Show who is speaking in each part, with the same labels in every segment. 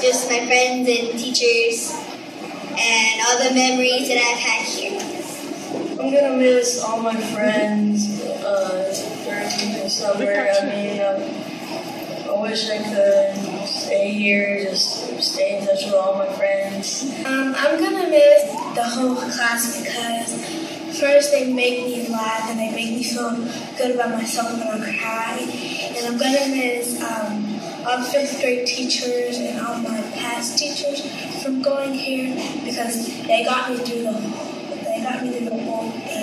Speaker 1: just my friends and teachers and all the memories that I've had here.
Speaker 2: I'm gonna miss all my friends uh, during the summer. I mean, um, I wish I could stay here, just stay in touch with all my friends.
Speaker 3: Um, I'm gonna miss the whole class because first they make me laugh and they make me feel good about myself when I cry. And I'm gonna miss um, all fifth grade teachers and all my past teachers from going here because they got me through the they got me through the whole thing.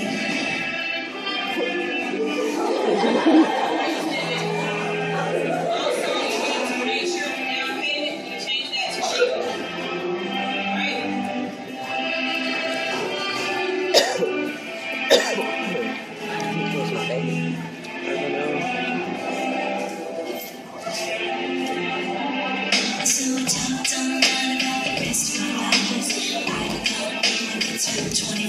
Speaker 4: for 20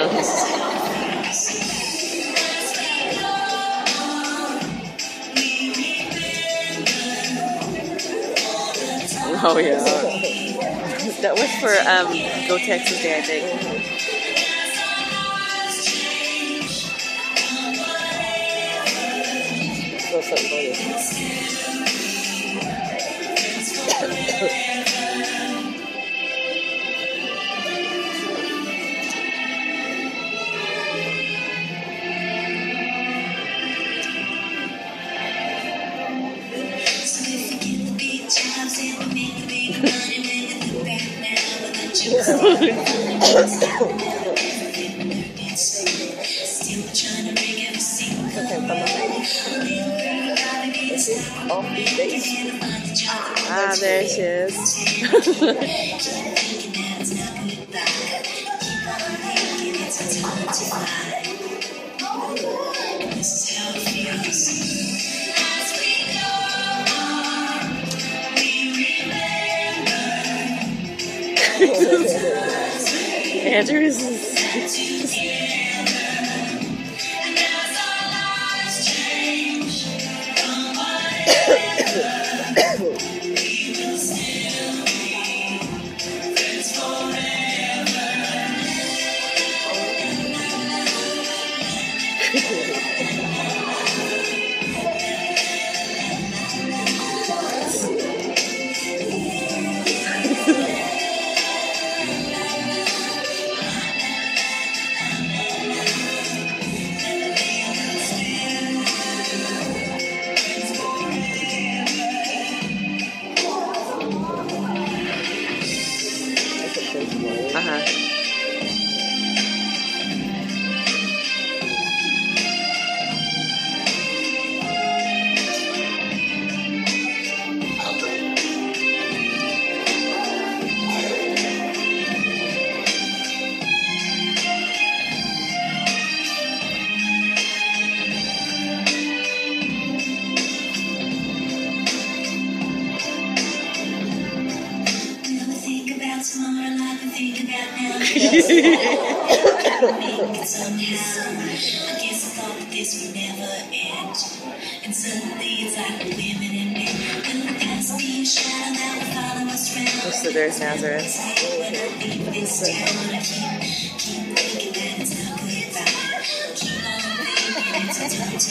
Speaker 4: Oh yeah. That was for um, Go Texas Day, I think. What's so Ah, there she is. Andrews is
Speaker 5: think about tomorrow like I think about now. Somehow. I guess I thought this would never end. And suddenly it's like women and men. The past be a shadow that will follow us round?
Speaker 4: So there's Nazareth.
Speaker 5: When I leave this town, I keep, keep thinking that it's not goodbye. Keep on thinking it's a time to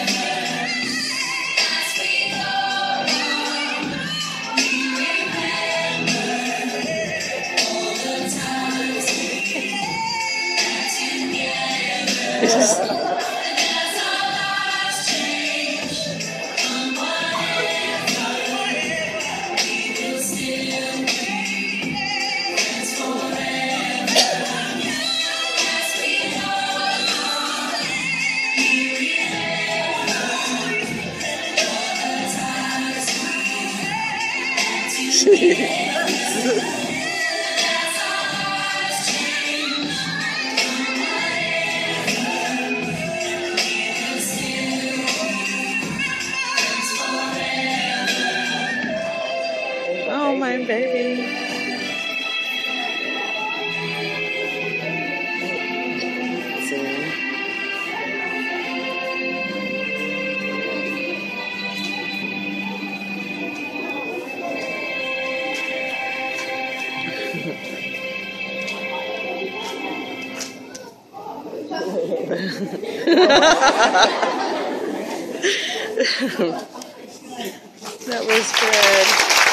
Speaker 4: oh, my baby. that was good.